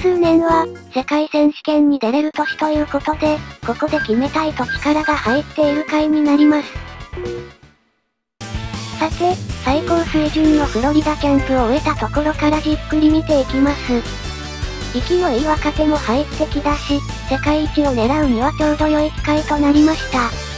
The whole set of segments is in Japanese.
数年は、世界選手権に出れる年ということで、ここで決めたいと力が入っている回になります。さて、最高水準のフロリダキャンプを終えたところからじっくり見ていきます。息のいい若手も入ってきだし、世界一を狙うにはちょうど良い機会となりました。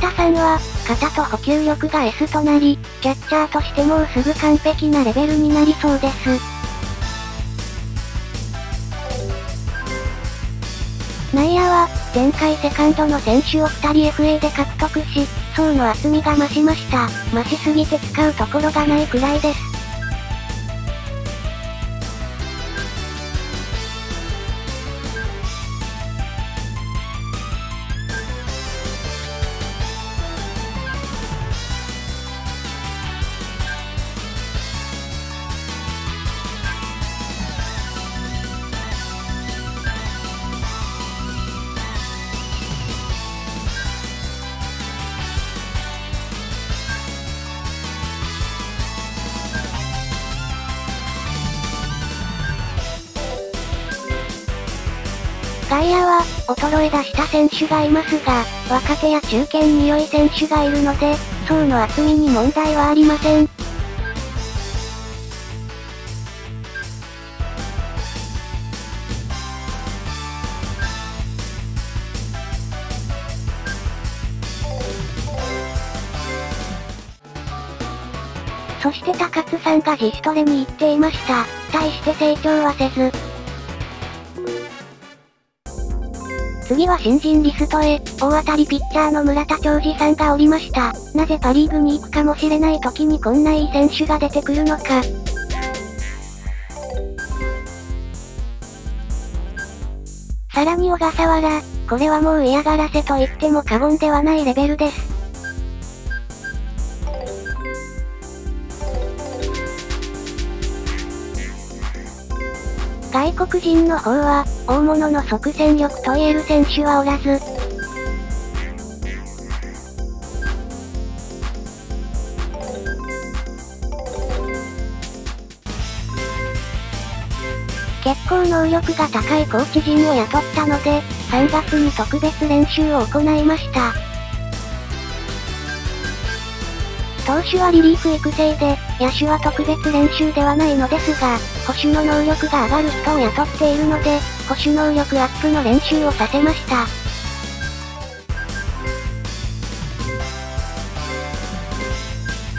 田さんは、肩と補給力が S となり、キャッチャーとしてもうすぐ完璧なレベルになりそうです。内野は、前回セカンドの選手を2人 FA で獲得し、層の厚みが増しました。増しすぎて使うところがないくらいです。外野は、衰え出した選手がいますが、若手や中堅に良い選手がいるので、層の厚みに問題はありません。そして高津さんが自主トレに行っていました。対して成長はせず、次は新人リストへ、大当たりピッチャーの村田兆治さんがおりました。なぜパリーグに行くかもしれない時にこんないい選手が出てくるのか。さらに小笠原、これはもう嫌がらせと言っても過言ではないレベルです。外国人の方は、大物の即戦力と言える選手はおらず、結構能力が高いコーチ陣を雇ったので、3月に特別練習を行いました。投手はリリーフ育成で、野手は特別練習ではないのですが、保守の能力が上がる人を雇っているので、保守能力アップの練習をさせました。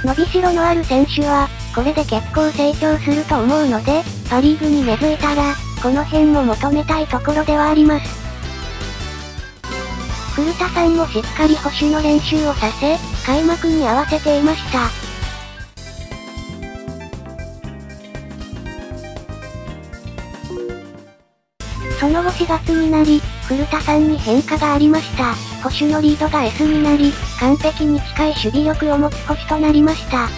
伸びしろのある選手は、これで結構成長すると思うので、パリーグに根付いたら、この辺も求めたいところではあります。古田さんもしっかり保守の練習をさせ、開幕に合わせていました。その後4月になり、古田さんに変化がありました。保守のリードが S になり、完璧に近い守備力を持つ保守となりました。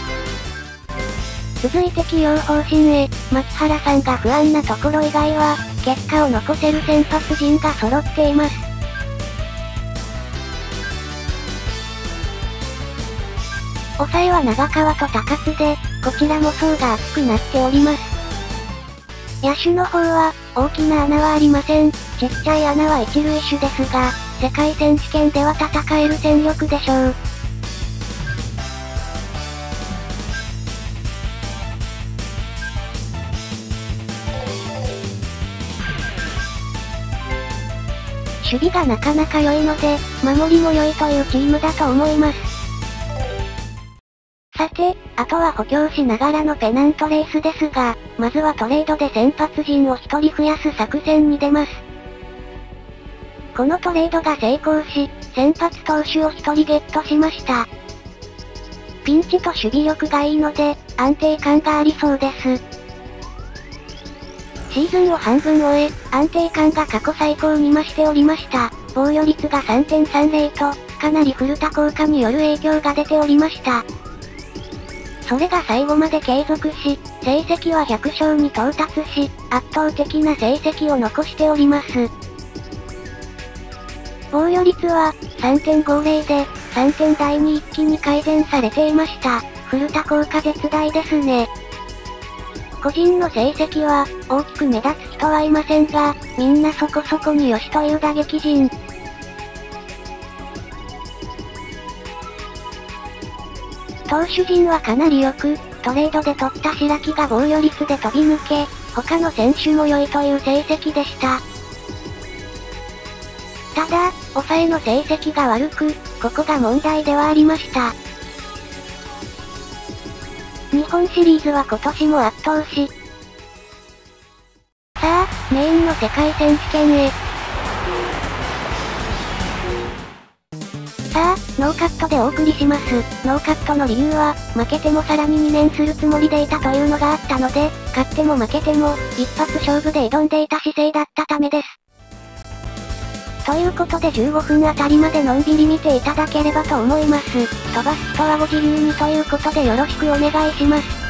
続いて起用方針へ、松原さんが不安なところ以外は、結果を残せる先発陣が揃っています。抑えは長川と高津で、こちらも層が厚くなっております。野手の方は、大きな穴はありません。ちっちゃい穴は一塁手ですが、世界選手権では戦える戦力でしょう。守備がなかなか良いので、守りも良いというチームだと思います。さて、あとは補強しながらのペナントレースですが、まずはトレードで先発陣を1人増やす作戦に出ます。このトレードが成功し、先発投手を1人ゲットしました。ピンチと守備力がいいので、安定感がありそうです。シーズンを半分終え、安定感が過去最高に増しておりました。防御率が3.30と、かなりフルタ効果による影響が出ておりました。それが最後まで継続し、成績は100勝に到達し、圧倒的な成績を残しております。防御率は、3.50で、3点台に一気に改善されていました。フルタ効果絶大ですね。個人の成績は、大きく目立つ人はいませんが、みんなそこそこに良しという打撃陣。投手陣はかなり良く、トレードで取った白木が防御率で飛び抜け、他の選手も良いという成績でした。ただ、抑えの成績が悪く、ここが問題ではありました。日本シリーズは今年も圧倒し、さあ、メインの世界選手権へ。さあ、ノーカットでお送りします。ノーカットの理由は、負けてもさらに2年するつもりでいたというのがあったので、勝っても負けても、一発勝負で挑んでいた姿勢だったためです。ということで15分あたりまでのんびり見ていただければと思います。飛ばす人はご自由にということでよろしくお願いします。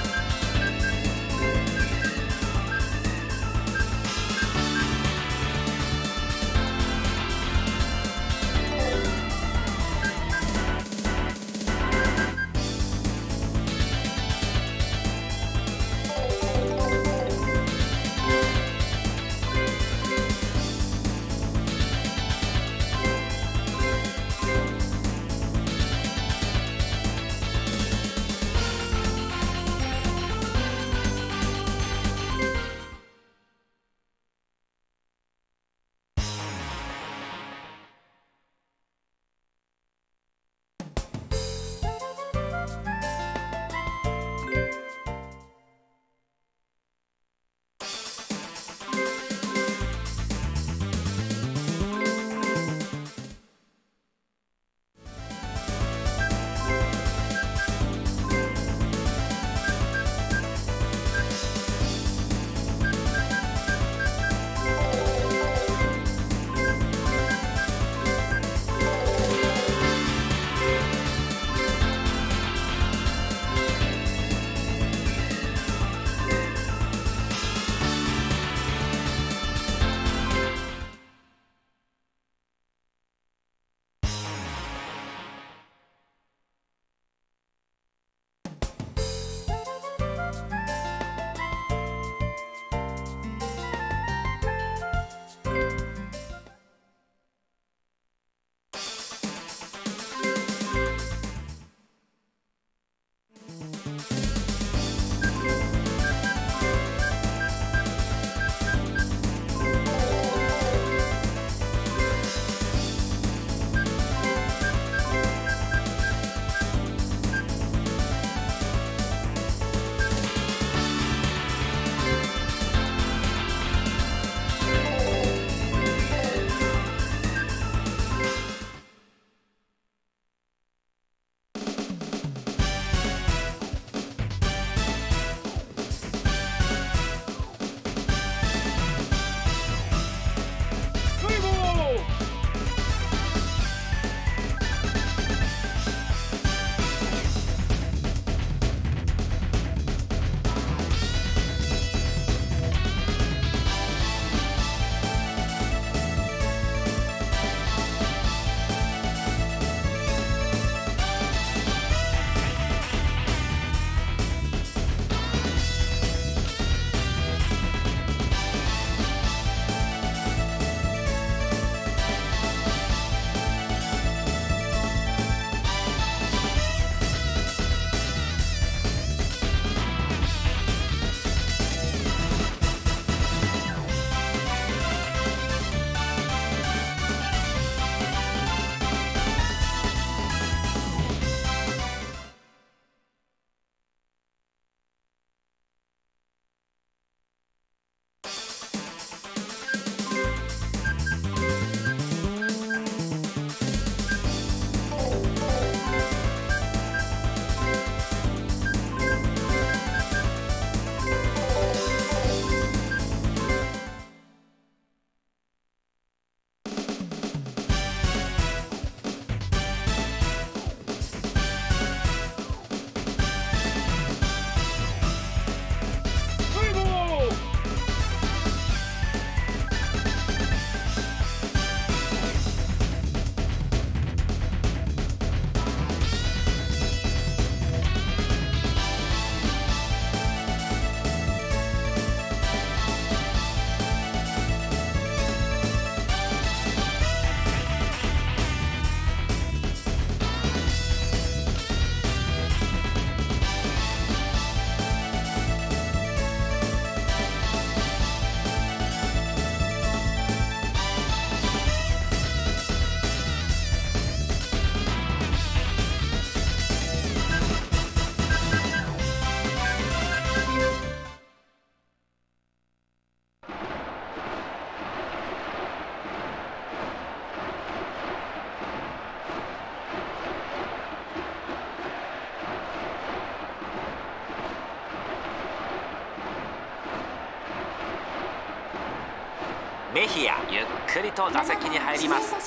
ヒアゆっくりと打席に入ります。1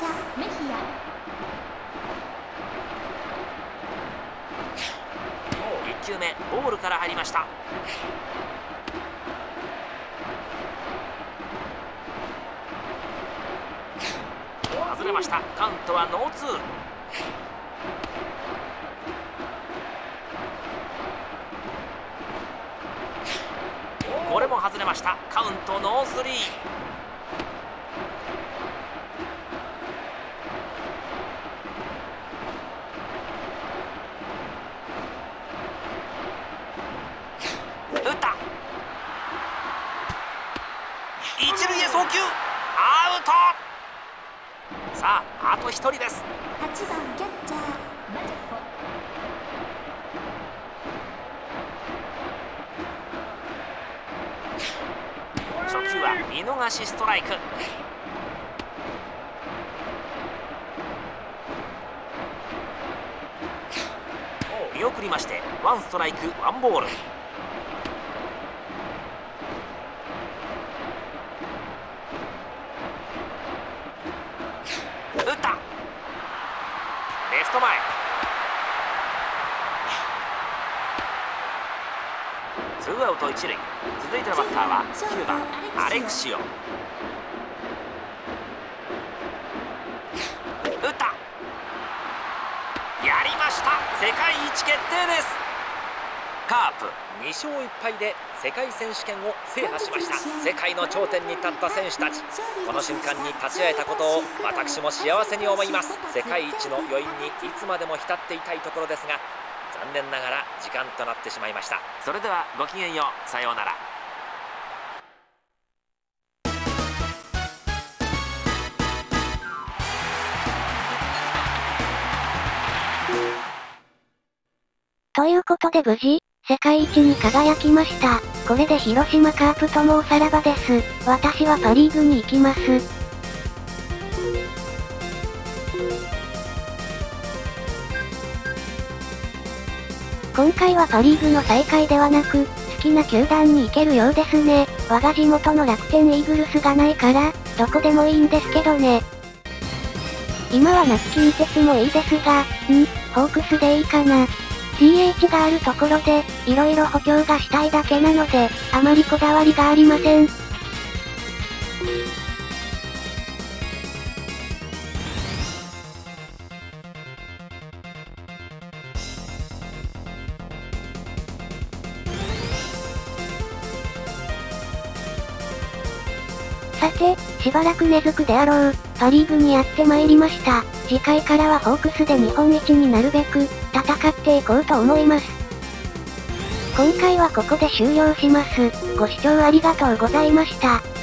球目ボールから入りました。外れました。カウントはノーツー。これも外れました。カウントノースリー打った一塁へ送球。アウト。さああと一人です。8番キャッチャーマジコ初球は見逃しストライク。見送りましてワンストライクワンボール打ったレフト前ツーアウト一塁。続いてのバッターは9番アレクシオ。打った。やりました。世界一決定です。カープ2勝1敗で世界選手権を制覇しました。世界の頂点に立った選手たち。この瞬間に立ち会えたことを私も幸せに思います。世界一の余韻にいつまでも浸っていたいところですが残念ながら時間となってしまいましたそれではごきげんようさようならということで無事、世界一に輝きました。これで広島カープともおさらばです。私はパリーグに行きます。今回はパリーグの再開ではなく、好きな球団に行けるようですね。我が地元の楽天イーグルスがないから、どこでもいいんですけどね。今は夏近鉄もいいですが、ん？ホークスでいいかな。CH があるところで、色々補強がしたいだけなので、あまりこだわりがありません。しばらく根付くであろう、パリーグにやってまいりました。次回からはホークスで日本一になるべく、戦っていこうと思います。今回はここで終了します。ご視聴ありがとうございました。